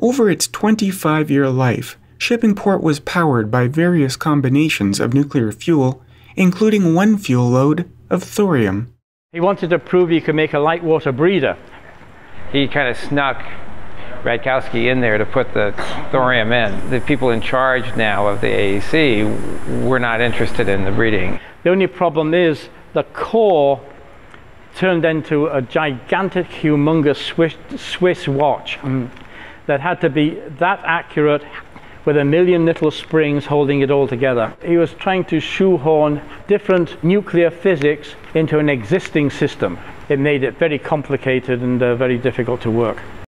Over its 25 year life, Shippingport was powered by various combinations of nuclear fuel, including one fuel load of thorium. He wanted to prove he could make a light water breeder. He kind of snuck Radkowsky in there to put the thorium in. The people in charge now of the AEC were not interested in the breeding. The only problem is the core turned into a gigantic, humongous Swiss, Swiss watch mm. That had to be that accurate with a million little springs holding it all together. He was trying to shoehorn different nuclear physics into an existing system. It made it very complicated and uh, very difficult to work.